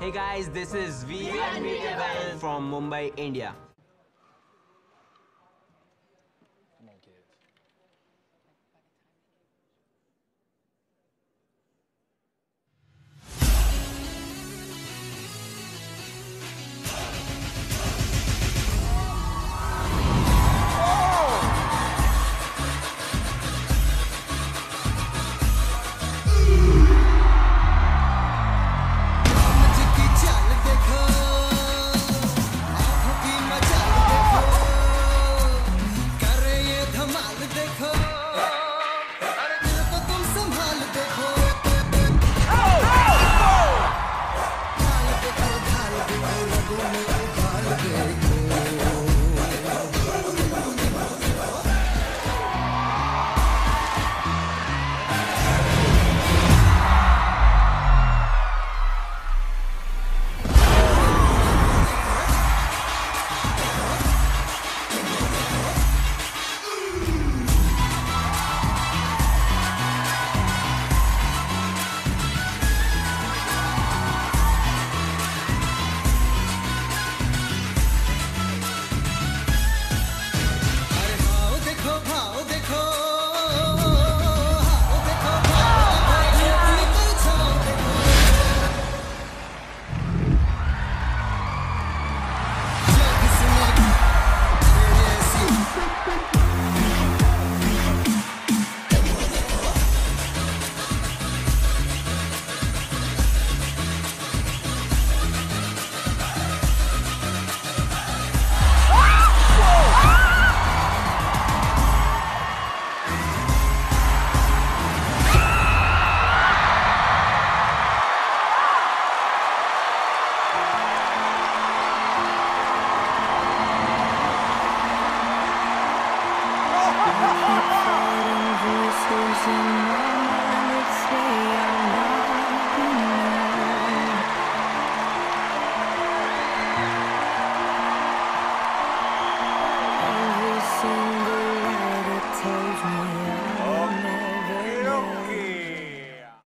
Hey guys, this is V from Mumbai, India. Come on, kids.